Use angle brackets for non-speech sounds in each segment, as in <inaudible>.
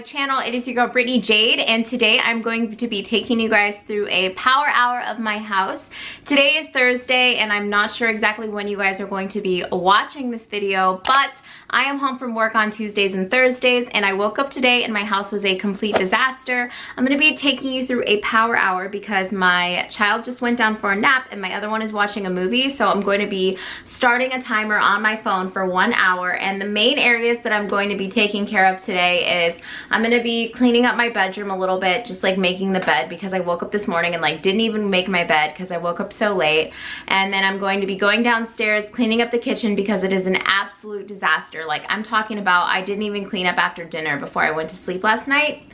my channel. It is your girl Brittany Jade and today I'm going to be taking you guys through a power hour of my house. Today is Thursday and I'm not sure exactly when you guys are going to be watching this video, but I am home from work on Tuesdays and Thursdays and I woke up today and my house was a complete disaster. I'm going to be taking you through a power hour because my child just went down for a nap and my other one is watching a movie. So I'm going to be starting a timer on my phone for one hour and the main areas that I'm going to be taking care of today is I'm to be cleaning up my bedroom a little bit, just like making the bed because I woke up this morning and like didn't even make my bed because I woke up so late. And then I'm going to be going downstairs, cleaning up the kitchen because it is an absolute disaster. Like I'm talking about I didn't even clean up after dinner before I went to sleep last night.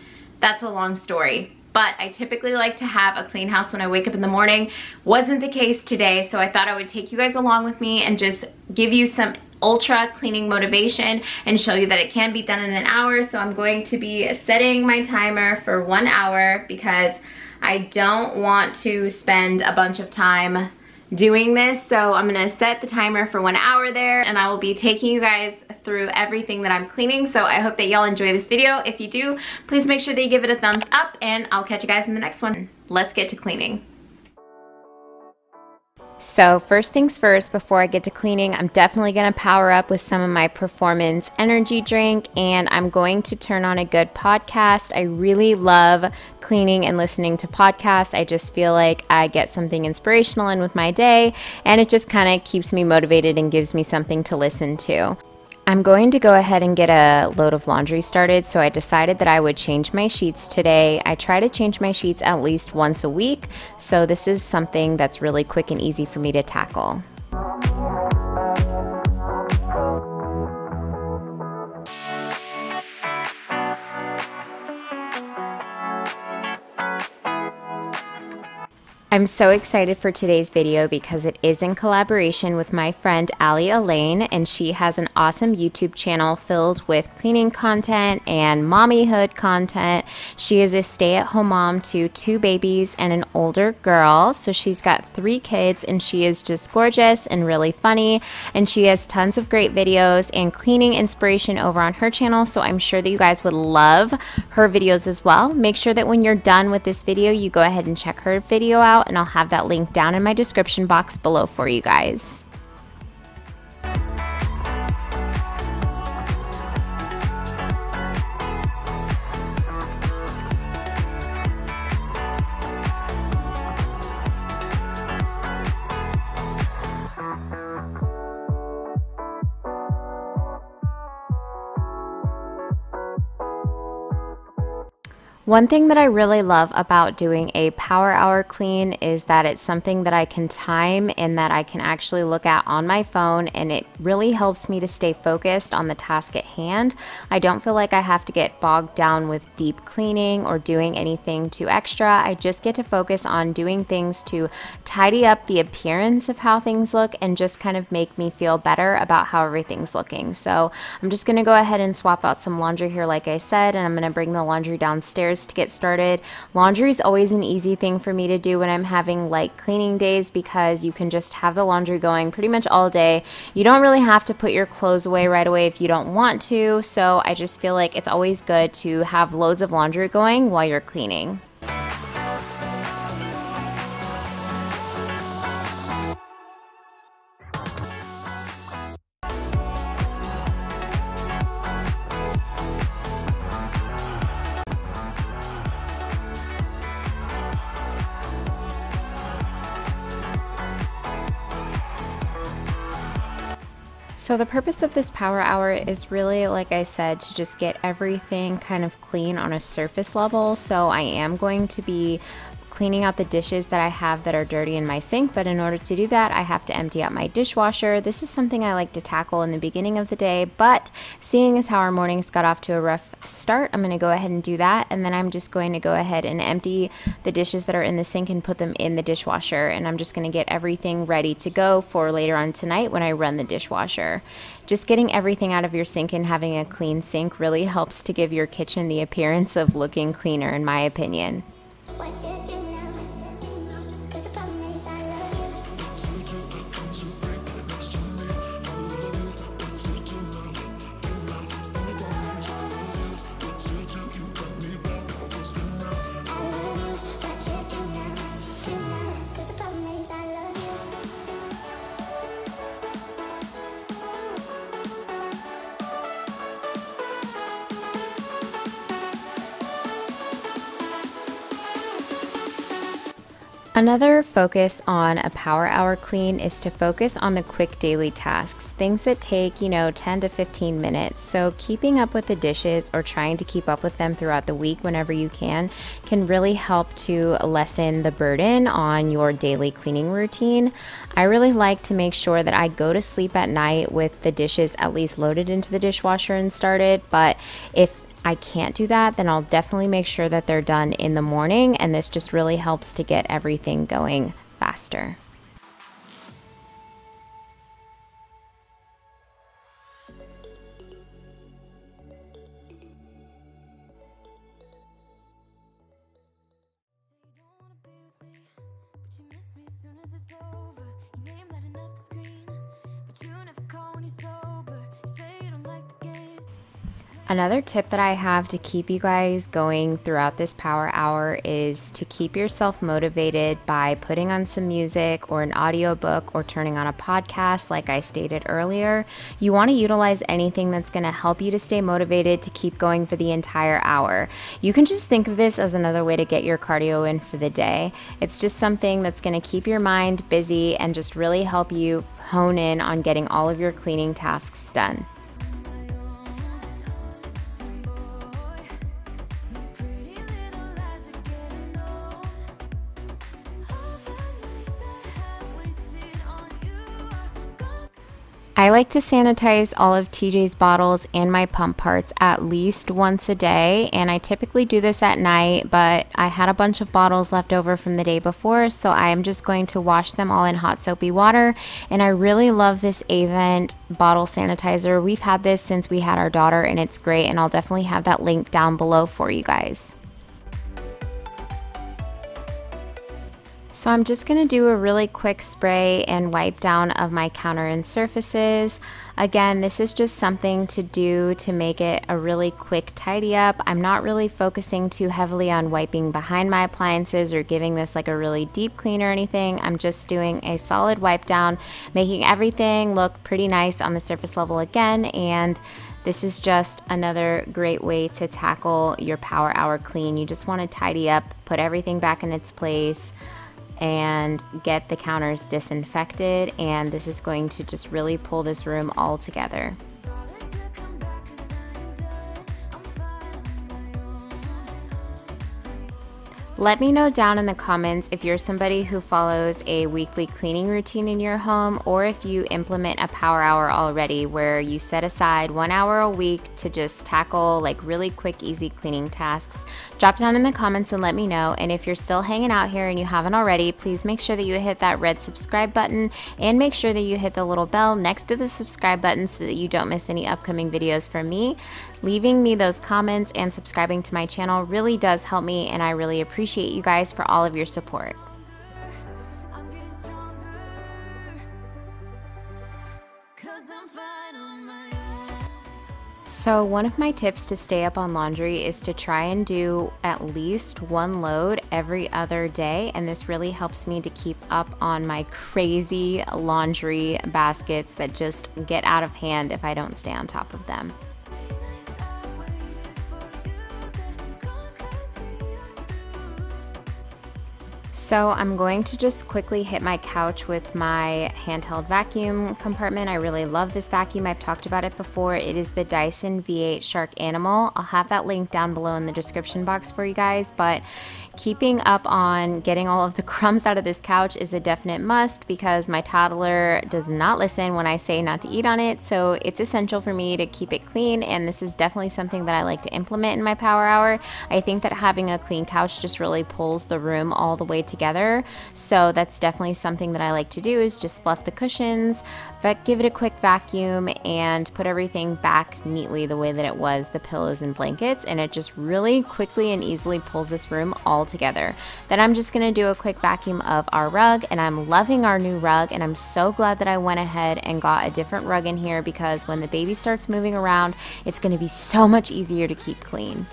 That's a long story but I typically like to have a clean house when I wake up in the morning. Wasn't the case today, so I thought I would take you guys along with me and just give you some ultra cleaning motivation and show you that it can be done in an hour. So I'm going to be setting my timer for one hour because I don't want to spend a bunch of time doing this. So I'm gonna set the timer for one hour there and I will be taking you guys through everything that I'm cleaning. So I hope that y'all enjoy this video. If you do, please make sure that you give it a thumbs up and I'll catch you guys in the next one. Let's get to cleaning. So first things first, before I get to cleaning, I'm definitely going to power up with some of my performance energy drink and I'm going to turn on a good podcast. I really love cleaning and listening to podcasts. I just feel like I get something inspirational in with my day and it just kind of keeps me motivated and gives me something to listen to. I'm going to go ahead and get a load of laundry started, so I decided that I would change my sheets today. I try to change my sheets at least once a week, so this is something that's really quick and easy for me to tackle. I'm so excited for today's video because it is in collaboration with my friend Ally Elaine and she has an awesome YouTube channel filled with cleaning content and mommyhood content. She is a stay-at-home mom to two babies and an older girl. So she's got three kids and she is just gorgeous and really funny and she has tons of great videos and cleaning inspiration over on her channel. So I'm sure that you guys would love her videos as well. Make sure that when you're done with this video, you go ahead and check her video out and I'll have that link down in my description box below for you guys. One thing that I really love about doing a power hour clean is that it's something that I can time and that I can actually look at on my phone and it really helps me to stay focused on the task at hand. I don't feel like I have to get bogged down with deep cleaning or doing anything too extra. I just get to focus on doing things to tidy up the appearance of how things look and just kind of make me feel better about how everything's looking. So I'm just going to go ahead and swap out some laundry here like I said and I'm going to bring the laundry downstairs to get started. Laundry is always an easy thing for me to do when I'm having like cleaning days because you can just have the laundry going pretty much all day. You don't really have to put your clothes away right away if you don't want to. So I just feel like it's always good to have loads of laundry going while you're cleaning. So the purpose of this power hour is really, like I said, to just get everything kind of clean on a surface level. So I am going to be cleaning out the dishes that I have that are dirty in my sink, but in order to do that, I have to empty out my dishwasher. This is something I like to tackle in the beginning of the day, but seeing as how our mornings got off to a rough start, I'm going to go ahead and do that, and then I'm just going to go ahead and empty the dishes that are in the sink and put them in the dishwasher, and I'm just going to get everything ready to go for later on tonight when I run the dishwasher. Just getting everything out of your sink and having a clean sink really helps to give your kitchen the appearance of looking cleaner, in my opinion. Another focus on a power hour clean is to focus on the quick daily tasks, things that take, you know, 10 to 15 minutes. So, keeping up with the dishes or trying to keep up with them throughout the week whenever you can can really help to lessen the burden on your daily cleaning routine. I really like to make sure that I go to sleep at night with the dishes at least loaded into the dishwasher and started, but if I can't do that, then I'll definitely make sure that they're done in the morning. And this just really helps to get everything going faster. Another tip that I have to keep you guys going throughout this power hour is to keep yourself motivated by putting on some music or an audiobook or turning on a podcast, like I stated earlier. You want to utilize anything that's going to help you to stay motivated to keep going for the entire hour. You can just think of this as another way to get your cardio in for the day. It's just something that's going to keep your mind busy and just really help you hone in on getting all of your cleaning tasks done. I like to sanitize all of TJ's bottles and my pump parts at least once a day, and I typically do this at night, but I had a bunch of bottles left over from the day before, so I am just going to wash them all in hot soapy water. And I really love this Avent bottle sanitizer. We've had this since we had our daughter, and it's great, and I'll definitely have that link down below for you guys. So I'm just going to do a really quick spray and wipe down of my counter and surfaces. Again, this is just something to do to make it a really quick tidy up. I'm not really focusing too heavily on wiping behind my appliances or giving this like a really deep clean or anything. I'm just doing a solid wipe down, making everything look pretty nice on the surface level again. And this is just another great way to tackle your power hour clean. You just want to tidy up, put everything back in its place and get the counters disinfected and this is going to just really pull this room all together. Let me know down in the comments if you're somebody who follows a weekly cleaning routine in your home or if you implement a power hour already where you set aside one hour a week to just tackle like really quick, easy cleaning tasks. Drop down in the comments and let me know. And if you're still hanging out here and you haven't already, please make sure that you hit that red subscribe button and make sure that you hit the little bell next to the subscribe button so that you don't miss any upcoming videos from me. Leaving me those comments and subscribing to my channel really does help me and I really appreciate you guys for all of your support. So one of my tips to stay up on laundry is to try and do at least one load every other day and this really helps me to keep up on my crazy laundry baskets that just get out of hand if I don't stay on top of them. So I'm going to just quickly hit my couch with my handheld vacuum compartment. I really love this vacuum. I've talked about it before. It is the Dyson V8 Shark Animal. I'll have that link down below in the description box for you guys. But keeping up on getting all of the <laughs> crumbs out of this couch is a definite must because my toddler does not listen when I say not to eat on it. So it's essential for me to keep it clean. And this is definitely something that I like to implement in my power hour. I think that having a clean couch just really pulls the room all the way together. So that's definitely something that I like to do is just fluff the cushions, but give it a quick vacuum and put everything back neatly the way that it was, the pillows and blankets. And it just really quickly and easily pulls this room all together. Then I'm just gonna do a quick vacuum of our rug and I'm loving our new rug and I'm so glad that I went ahead and got a different rug in here because when the baby starts moving around, it's gonna be so much easier to keep clean.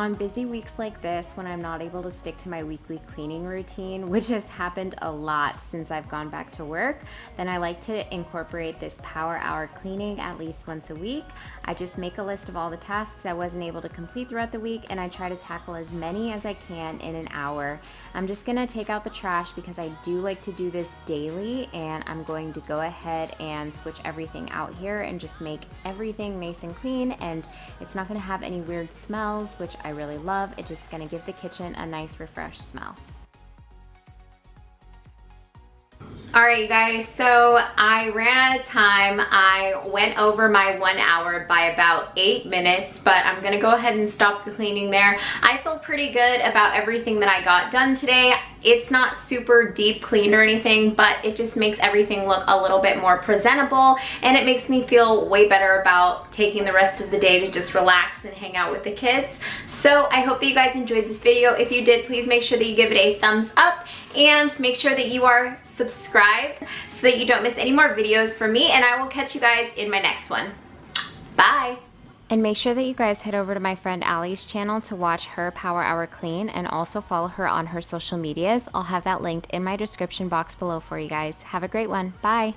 On busy weeks like this, when I'm not able to stick to my weekly cleaning routine, which has happened a lot since I've gone back to work, then I like to incorporate this power hour cleaning at least once a week. I just make a list of all the tasks I wasn't able to complete throughout the week and I try to tackle as many as I can in an hour. I'm just gonna take out the trash because I do like to do this daily and I'm going to go ahead and switch everything out here and just make everything nice and clean and it's not gonna have any weird smells, which I I really love. It's just gonna give the kitchen a nice refreshed smell. All right, you guys, so I ran out of time. I went over my one hour by about eight minutes, but I'm gonna go ahead and stop the cleaning there. I feel pretty good about everything that I got done today. It's not super deep cleaned or anything, but it just makes everything look a little bit more presentable and it makes me feel way better about taking the rest of the day to just relax and hang out with the kids. So I hope that you guys enjoyed this video. If you did, please make sure that you give it a thumbs up and make sure that you are subscribed so that you don't miss any more videos from me and I will catch you guys in my next one. Bye! And make sure that you guys head over to my friend Ally's channel to watch her Power Hour Clean and also follow her on her social medias. I'll have that linked in my description box below for you guys. Have a great one. Bye.